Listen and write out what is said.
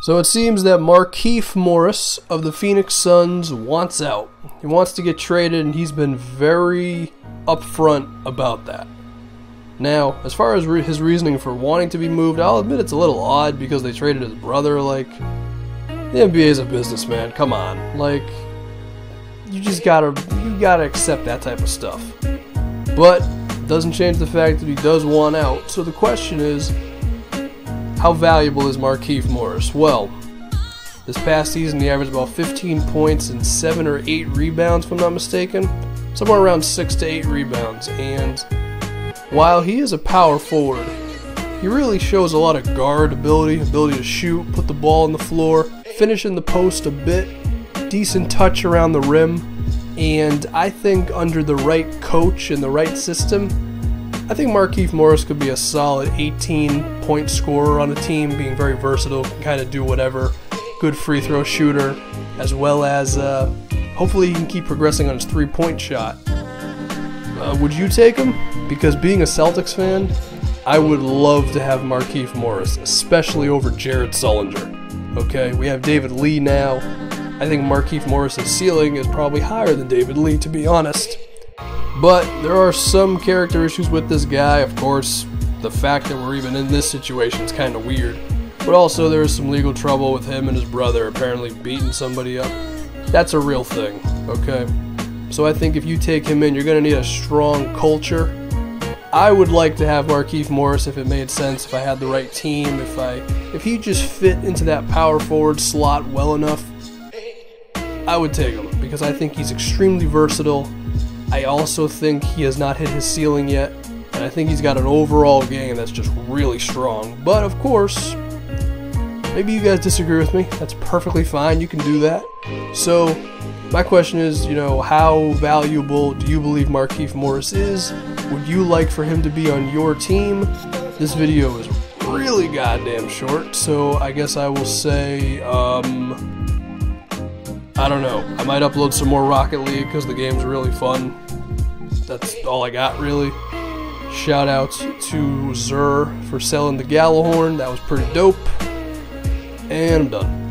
So it seems that Markieff Morris of the Phoenix Suns wants out. He wants to get traded, and he's been very upfront about that. Now, as far as re- his reasoning for wanting to be moved, I'll admit it's a little odd because they traded his brother. Like, the NBA is a businessman. Come on, like, you just gotta you gotta accept that type of stuff. But doesn't change the fact that he does want out. So the question is, how valuable is Markieff Morris? Well, this past season he averaged about 15 points and 7 or 8 rebounds, if I'm not mistaken. Somewhere around 6 to 8 rebounds. And while he is a power forward, he really shows a lot of guard ability, ability to shoot, put the ball on the floor, finish in the post a bit, decent touch around the rim. And I think under the right coach and the right system, I think Markieff Morris could be a solid 18 point scorer on a team, being very versatile, can kind of do whatever. Good free throw shooter, as well as uh, hopefully he can keep progressing on his three point shot. Uh, would you take him? Because being a Celtics fan, I would love to have Markieff Morris, especially over Jared Sullinger. Okay, we have David Lee now. I think Markieff Morris's ceiling is probably higher than David Lee, to be honest. But there are some character issues with this guy. Of course, the fact that we're even in this situation is kind of weird. But also, there is some legal trouble with him and his brother apparently beating somebody up. That's a real thing, okay? So I think if you take him in, you're going to need a strong culture. I would like to have Markieff Morris if it made sense, if I had the right team, if I if he just fit into that power forward slot well enough. I would take him because I think he's extremely versatile. I also think he has not hit his ceiling yet, and I think he's got an overall game that's just really strong. But of course, maybe you guys disagree with me. That's perfectly fine. You can do that. So, my question is, you know, how valuable do you believe Markieff Morris is? Would you like for him to be on your team? This video is really goddamn short, so I guess I will say, um, I don't know. I might upload some more Rocket League because the game's really fun. That's all I got, really. Shout out to Xur for selling the Gjallarhorn. That was pretty dope. And I'm done.